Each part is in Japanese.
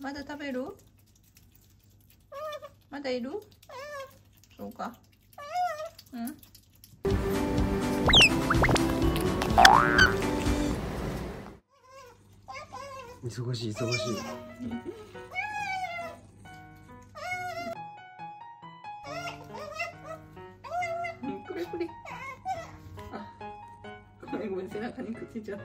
まだ食べる？まだいる？そうか。うん。忙しい忙しい。これこれ。あごめんごめん背中にくっついちゃった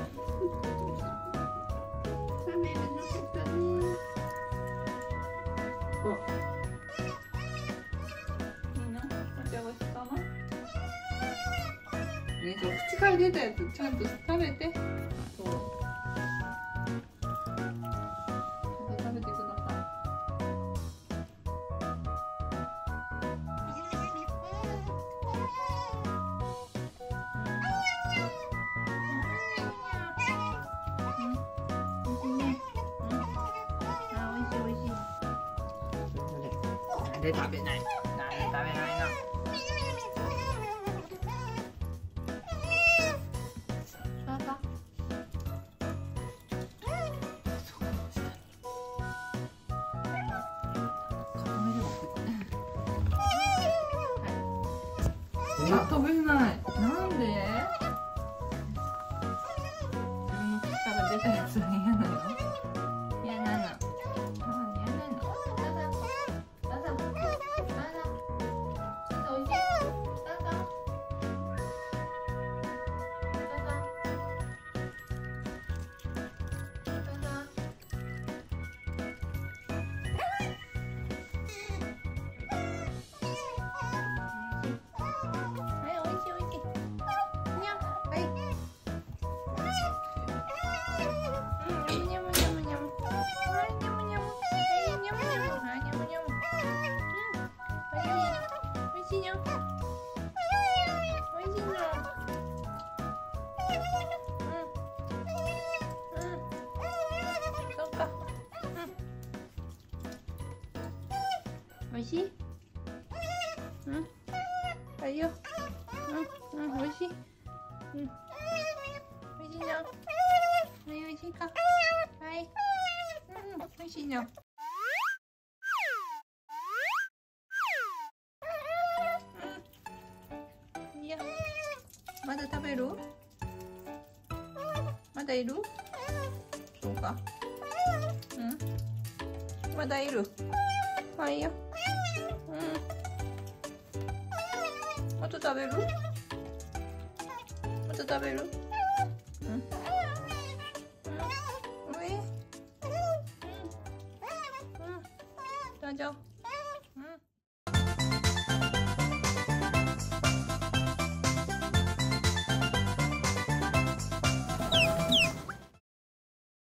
ね、ちょ口から出たやつちゃんと食べて。そう。ちょっと食べてください。うん。美味しいね。うん。あ、美味しい美味しい。なん。で食べないあ、食べない。なんで？自分の口から出たやつ美味しい？うん？はいよ。うん、うん、美味しい？うん。美味しいな。はい、美味しいか？はい。うん、美味しいな。うん。いや。まだ食べる？まだいる？そうか。うん。まだいる？はいよ。うん。もっと食べる？もっと食べる？うん。う